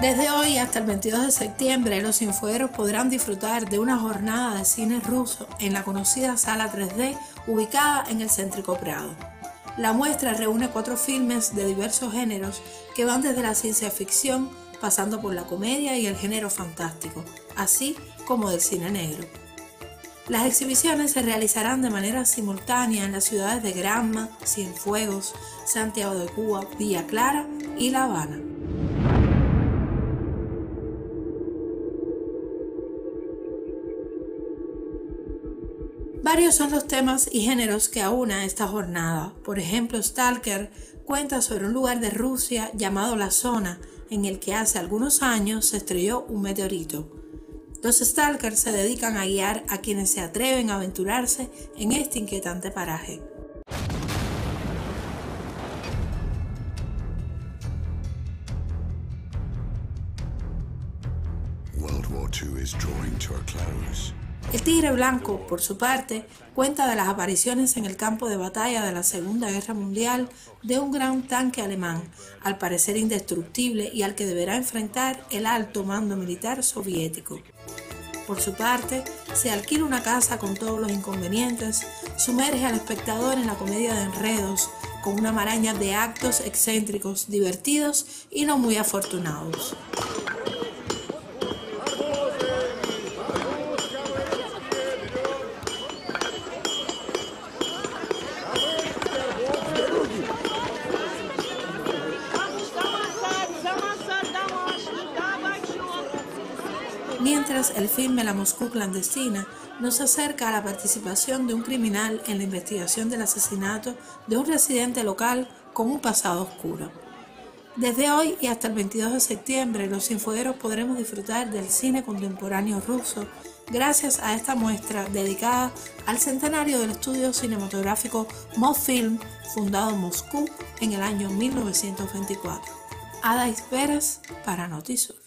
Desde hoy hasta el 22 de septiembre, los infoeros podrán disfrutar de una jornada de cine ruso en la conocida Sala 3D ubicada en el Céntrico Prado. La muestra reúne cuatro filmes de diversos géneros que van desde la ciencia ficción, pasando por la comedia y el género fantástico, así como del cine negro. Las exhibiciones se realizarán de manera simultánea en las ciudades de Granma, Cienfuegos, Santiago de Cuba, Villa Clara y La Habana. Varios son los temas y géneros que aúna esta jornada. Por ejemplo, Stalker cuenta sobre un lugar de Rusia llamado La Zona, en el que hace algunos años se estrelló un meteorito. Los Stalkers se dedican a guiar a quienes se atreven a aventurarse en este inquietante paraje. El Tigre Blanco, por su parte, cuenta de las apariciones en el campo de batalla de la Segunda Guerra Mundial de un gran tanque alemán, al parecer indestructible y al que deberá enfrentar el alto mando militar soviético. Por su parte, se alquila una casa con todos los inconvenientes, sumerge al espectador en la comedia de enredos, con una maraña de actos excéntricos, divertidos y no muy afortunados. Mientras el filme La Moscú clandestina nos acerca a la participación de un criminal en la investigación del asesinato de un residente local con un pasado oscuro. Desde hoy y hasta el 22 de septiembre, los infogueros podremos disfrutar del cine contemporáneo ruso gracias a esta muestra dedicada al centenario del estudio cinematográfico Mosfilm, fundado en Moscú en el año 1924. Ada Pérez para Notisur.